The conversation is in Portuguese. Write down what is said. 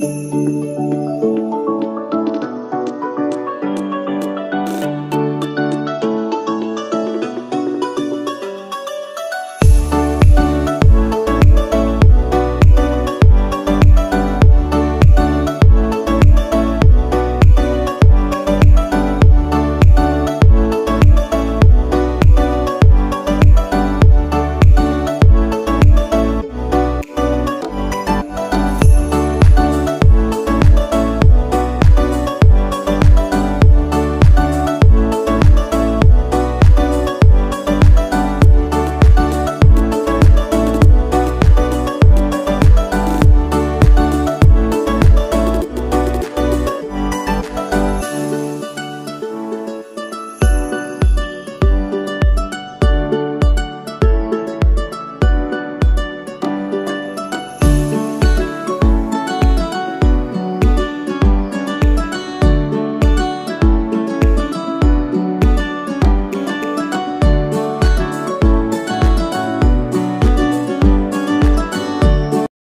Música